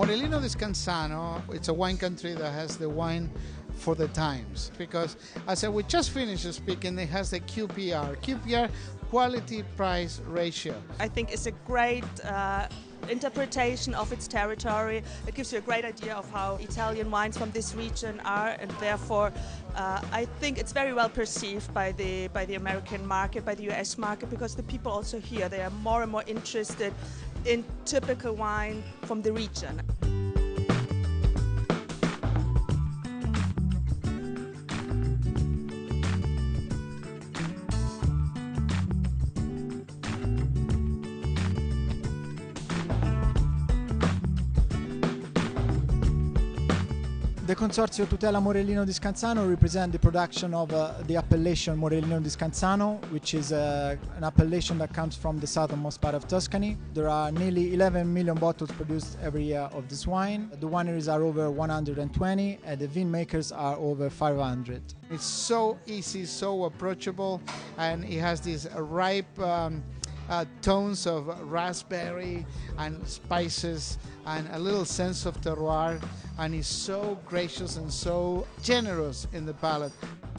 Morellino di Scansano, it's a wine country that has the wine for the times because as I said, we just finished speaking, it has the QPR. QPR quality price ratio. I think it's a great uh, interpretation of its territory. It gives you a great idea of how Italian wines from this region are, and therefore, uh, I think it's very well perceived by the by the American market, by the U.S. market, because the people also here they are more and more interested in typical wine from the region. The Consorzio Tutela Morellino di Scansano represent the production of uh, the appellation Morellino di Scansano, which is uh, an appellation that comes from the southernmost part of Tuscany. There are nearly 11 million bottles produced every year of this wine. The wineries are over 120 and the winemakers are over 500. It's so easy, so approachable, and it has this ripe um, uh, tones of raspberry and spices and a little sense of terroir, and it's so gracious and so generous in the palate.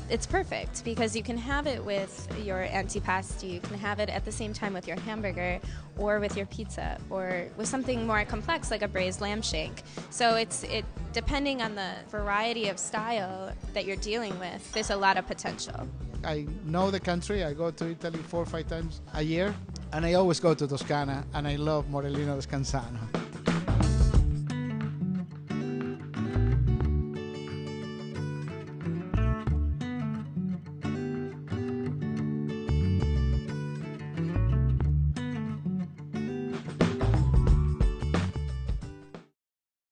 It's perfect because you can have it with your antipasti, you can have it at the same time with your hamburger or with your pizza or with something more complex like a braised lamb shank. So it's it depending on the variety of style that you're dealing with, there's a lot of potential. I know the country. I go to Italy four or five times a year, and I always go to Toscana, and I love Morellino di Scansano.